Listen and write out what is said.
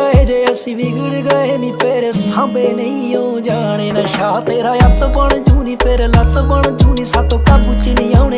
ਗਏ ਜੇ ਅਸੀਂ ਵਿਗੜ ਗਏ ਨਹੀਂ ਫੇਰ ਸਾਂਭੇ ਨਹੀਂ ਓ ਜਾਣੇ। ਨਸ਼ਾ ਤੇਰਾ ਅੱਤ ਬਣ ਜੂ ਨਹੀਂ ਫੇਰ ਲੱਤ ਬਣ ਜੂ ਨਹੀਂ ਸਾਤੋਂ ਕਾਬੂ ਚ ਨਹੀਂ ਆਉਣੇ।